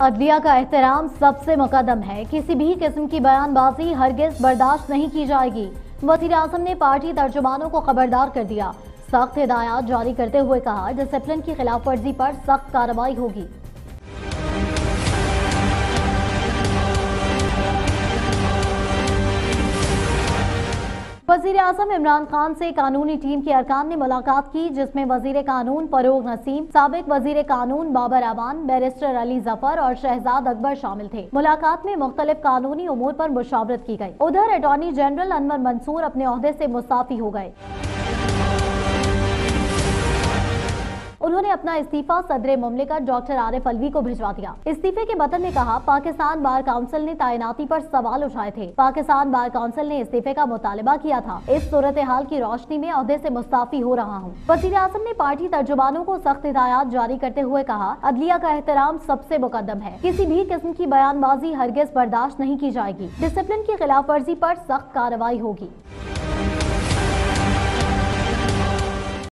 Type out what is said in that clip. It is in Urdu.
عدلیہ کا احترام سب سے مقدم ہے۔ کسی بھی قسم کی بیان بازی ہرگز برداشت نہیں کی جائے گی۔ وزیر اعظم نے پارٹی ترجمانوں کو خبردار کر دیا۔ سخت ہدایات جاری کرتے ہوئے کہا، ڈسپلن کی خلاف ورزی پر سخت کارروائی ہوگی۔ وزیر اعظم عمران خان سے قانونی ٹیم کے ارکان نے ملاقات کی، جس میں وزیر قانون فروغ نسیم، سابق وزیر قانون بابر امان بیرسٹر علی ظفر اور شہزاد اکبر شامل تھے۔ ملاقات میں مختلف قانونی امور پر مشاورت کی گئی۔ ادھر اٹارنی جنرل انور منصور اپنے عہدے سے مستعفی ہو گئے۔ نے اپنا استعفیٰ صدر مملکت ڈاکٹر عارف الوی کو بھجوا دیا۔ استعفے کے متن میں کہا، پاکستان بار کاؤنسل نے تعیناتی پر سوال اٹھائے تھے۔ پاکستان بار کاؤنسل نے استعفے کا مطالبہ کیا تھا۔ اس صورتحال کی روشنی میں عہدے سے مستعفی ہو رہا ہوں۔ وزیر اعظم نے پارٹی ترجمانوں کو سخت ہدایات جاری کرتے ہوئے کہا، عدلیہ کا احترام سب سے مقدم ہے۔ کسی بھی قسم کی بیان بازی ہرگز برداشت نہیں کی جائے گی۔ ڈسپلن کی خلاف ورزی پر سخت کارروائی ہوگی۔